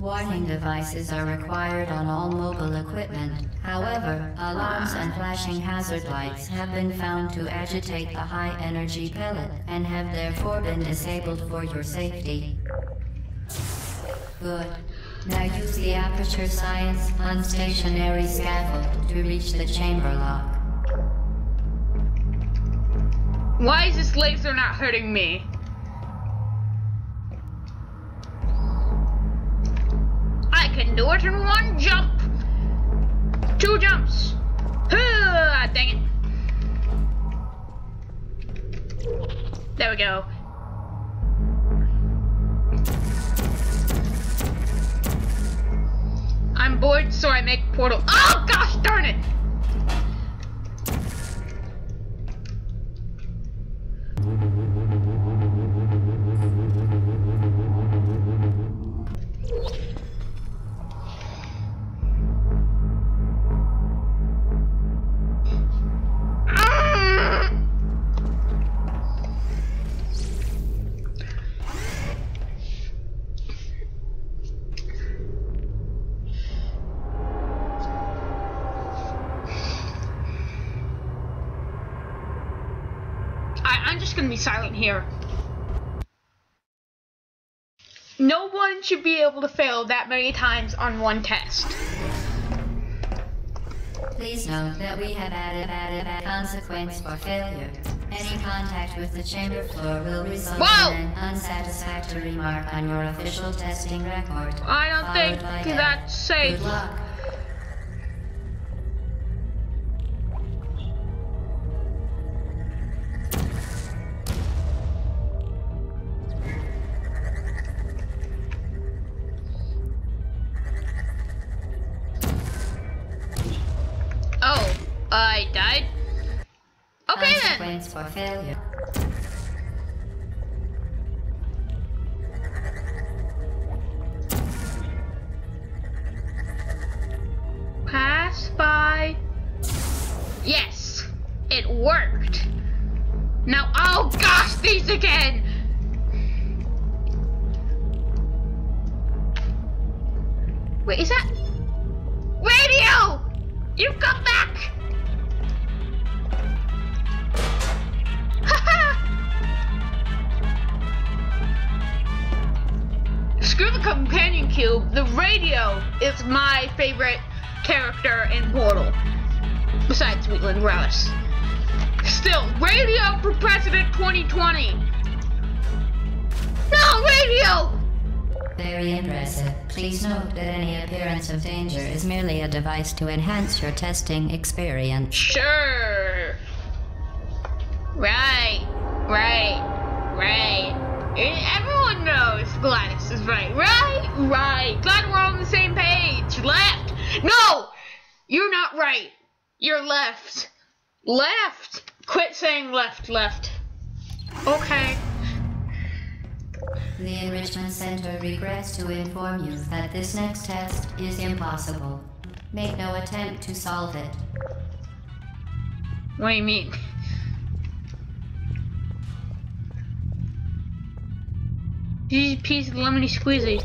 Warning devices are required on all mobile equipment. However, alarms and flashing hazard lights have been found to agitate the high energy pellet and have therefore been disabled for your safety. Good. Now use the aperture science unstationary scaffold to reach the chamber lock. Why is this laser not hurting me? Can do it in one jump. Two jumps. Dang it. There we go. I'm bored, so I make portal. Oh gosh darn it! I'm just gonna be silent here. No one should be able to fail that many times on one test. Please note that we have added added a consequence for failure. Any contact with the chamber floor will result Whoa! in an unsatisfactory mark on your official testing record. I don't think that's safe. Good luck. Then. For failure. Pass by. Yes, it worked. Now, oh gosh, these again. Wait, is that radio? You come back. Companion cube. The radio is my favorite character in Portal. Besides Wheatland Relish. Still, radio for President 2020. No, radio! Very impressive. Please note that any appearance of danger is merely a device to enhance your testing experience. Sure. Right, right, right. Everyone knows GLaDOS is right. Right, right. Glad we're on the same page. Left. No! You're not right. You're left. Left. Quit saying left, left. Okay. The Enrichment Center regrets to inform you that this next test is impossible. Make no attempt to solve it. What do you mean? These piece of lemony squeezy.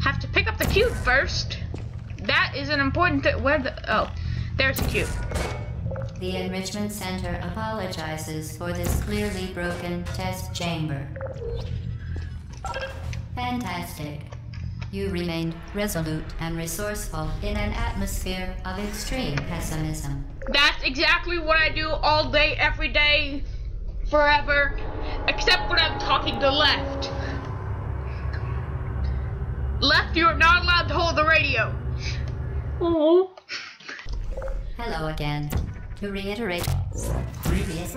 Have to pick up the cube first. That is an important thing. where the oh, there's the cube. The Enrichment Center apologizes for this clearly broken test chamber. Fantastic. You remained resolute and resourceful in an atmosphere of extreme pessimism. That's exactly what I do all day, every day, forever, except when I'm talking to left. Left, you're not allowed to hold the radio. Oh. Hello again. To reiterate, previous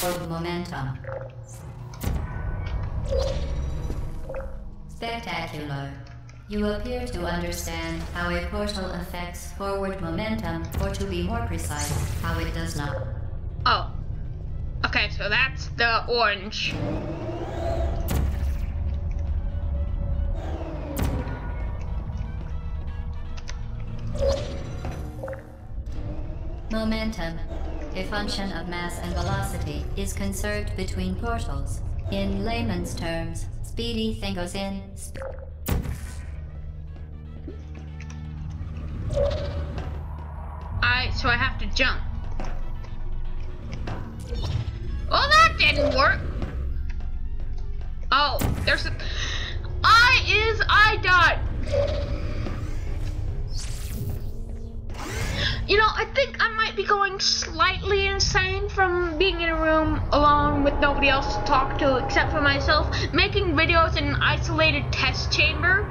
for momentum. Spectacular. You appear to understand how a portal affects forward momentum, or to be more precise, how it does not. Oh. Okay, so that's the orange. Momentum. a function of mass and velocity, is conserved between portals. In layman's terms, speedy thing goes in. Sp Alright, so I have to jump. Well, that didn't work. Oh, there's a... I is I died. You know, I think I be going slightly insane from being in a room alone with nobody else to talk to except for myself, making videos in an isolated test chamber.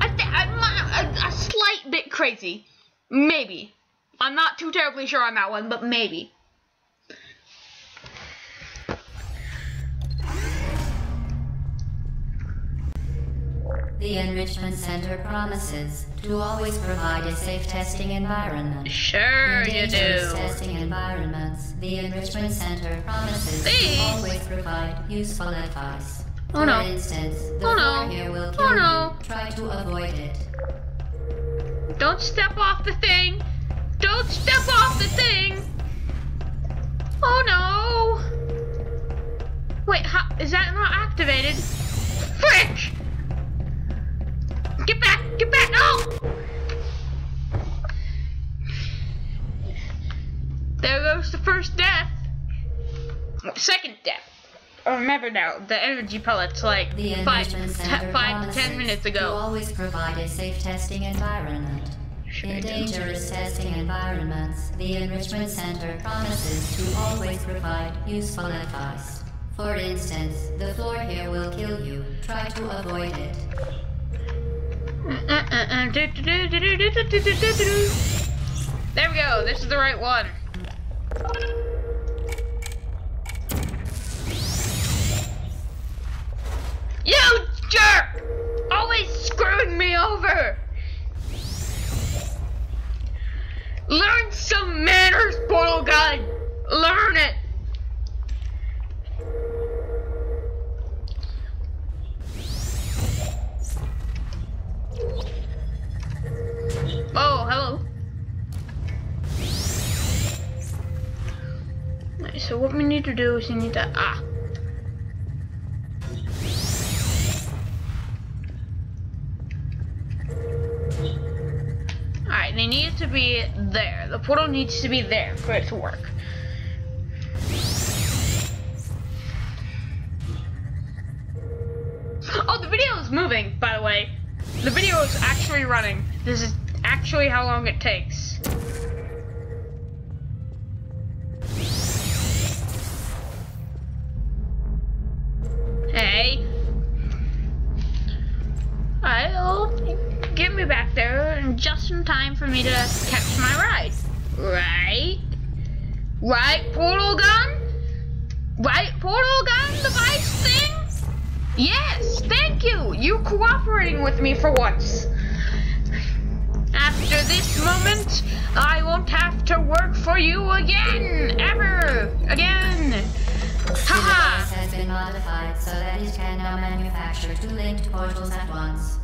I I'm a, a slight bit crazy. Maybe. I'm not too terribly sure on that one, but maybe. The Enrichment Center promises to always provide a safe testing environment. Sure In you do. testing environments, the Enrichment Center promises Please. to always provide useful advice. Oh, For no. instance, the Oh, no. here will Oh, no. you. Try to avoid it. Don't step off the thing. Don't step off the thing. Oh no. Wait, how, is that not activated? Frick! Get back! Get back! No! There goes the first death. Second death. Oh, remember now, the energy pellets like The five, Enrichment te- Center five to ten minutes ago. always provide a safe testing environment. In dangerous testing environments, the Enrichment Center promises to always provide useful advice. For instance, the floor here will kill you. Try to avoid it. There we go. This is the right one. You jerk! Always screwing me over. So what we need to do is we need to ah. Alright, they need to be there. The portal needs to be there for it to work. Oh, the video is moving, by the way. The video is actually running. This is actually how long it takes. Just in time for me to catch my ride. Right? Right, portal gun? Right, portal gun device thing? Yes, thank you. You cooperating with me for once. After this moment, I won't have to work for you again, ever again. Haha. device has been modified so that it can now manufacture two linked portals at once.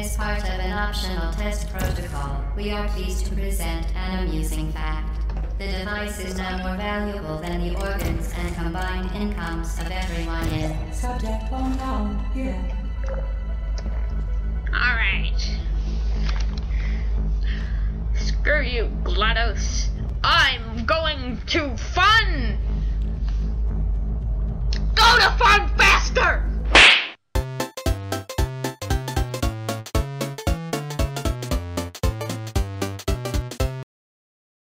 As part of an optional test protocol, we are pleased to present an amusing fact. The device is now more valuable than the organs and combined incomes of everyone in. Subject phone down here. All right. Screw you, GLaDOS. I'm going to fun. Go to fun